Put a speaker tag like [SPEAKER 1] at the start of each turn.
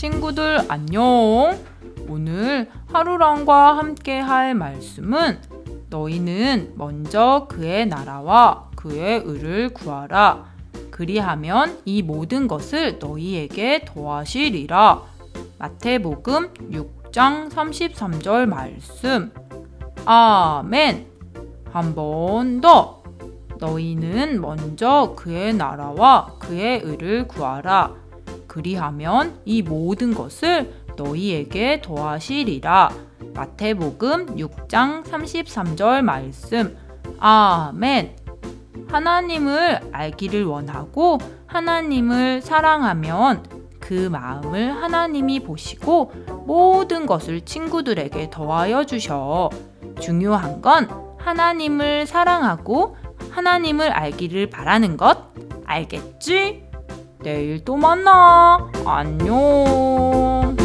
[SPEAKER 1] 친구들 안녕. 오늘 하루랑과 함께 할 말씀은 너희는 먼저 그의 나라와 그의 의를 구하라. 그리하면 이 모든 것을 너희에게 더하시리라. 마태복음 6장 33절 말씀. 아멘. 한 번 더. 너희는 먼저 그의 나라와 그의 의를 구하라. 그리하면 이 모든 것을 너희에게 더하시리라. 마태복음 6장 33절 말씀. 아멘. 하나님을 알기를 원하고 하나님을 사랑하면 그 마음을 하나님이 보시고 모든 것을 친구들에게 더하여 주셔. 중요한 건 하나님을 사랑하고 하나님을 알기를 바라는 것. 알겠지? 내일 또 만나. 안녕.